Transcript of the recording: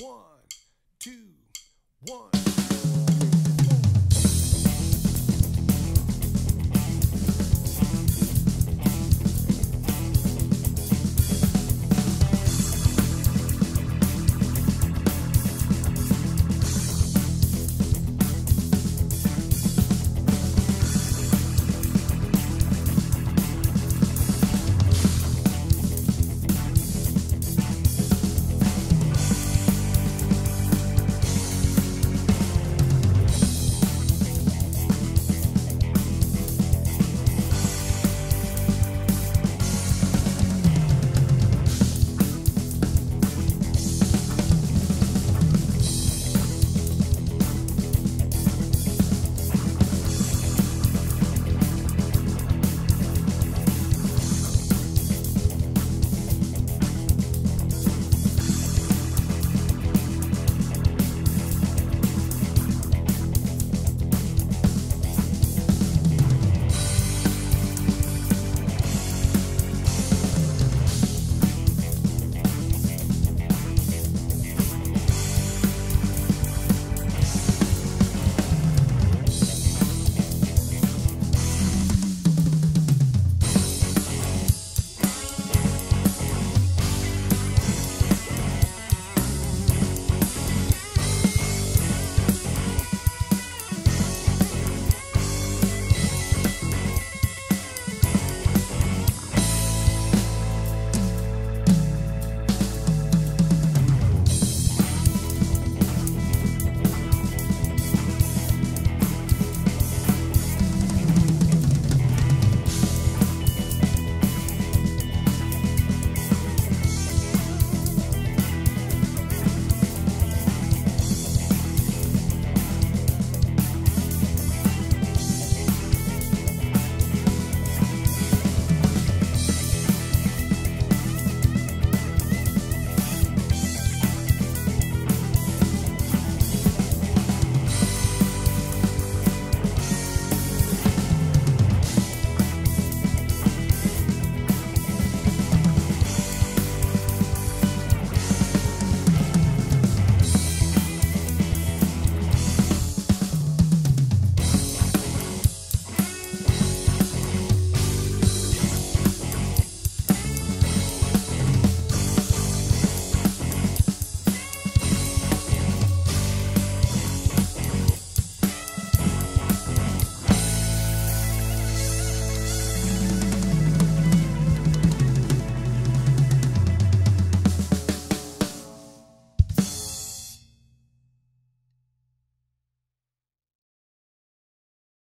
One, two, one.